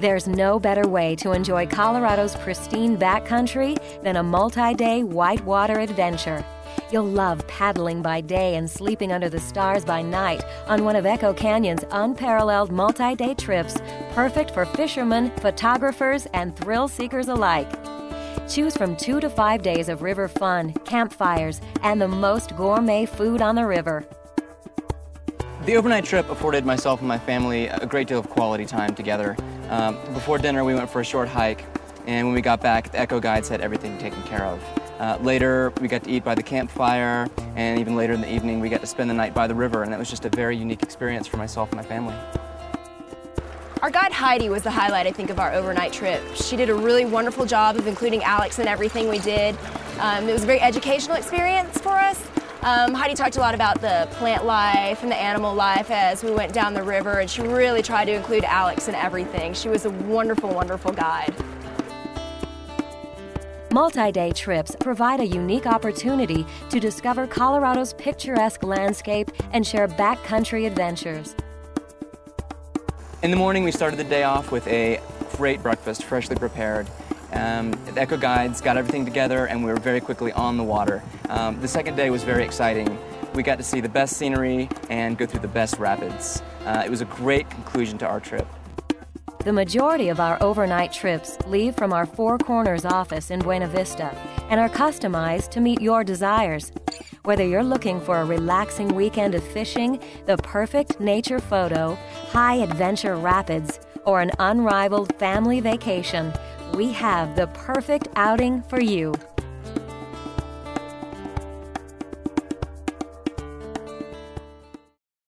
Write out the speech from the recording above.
There's no better way to enjoy Colorado's pristine backcountry than a multi day whitewater adventure. You'll love paddling by day and sleeping under the stars by night on one of Echo Canyon's unparalleled multi day trips, perfect for fishermen, photographers, and thrill seekers alike. Choose from two to five days of river fun, campfires, and the most gourmet food on the river. The overnight trip afforded myself and my family a great deal of quality time together. Um, before dinner, we went for a short hike, and when we got back, the Echo Guides had everything taken care of. Uh, later, we got to eat by the campfire, and even later in the evening, we got to spend the night by the river, and that was just a very unique experience for myself and my family. Our guide Heidi was the highlight, I think, of our overnight trip. She did a really wonderful job of including Alex in everything we did. Um, it was a very educational experience for us. Um, Heidi talked a lot about the plant life and the animal life as we went down the river, and she really tried to include Alex in everything. She was a wonderful, wonderful guide. Multi day trips provide a unique opportunity to discover Colorado's picturesque landscape and share backcountry adventures. In the morning, we started the day off with a great breakfast, freshly prepared. Um, the Echo Guides got everything together and we were very quickly on the water. Um, the second day was very exciting. We got to see the best scenery and go through the best rapids. Uh, it was a great conclusion to our trip. The majority of our overnight trips leave from our Four Corners office in Buena Vista and are customized to meet your desires. Whether you're looking for a relaxing weekend of fishing, the perfect nature photo, high adventure rapids, or an unrivaled family vacation, we have the perfect outing for you.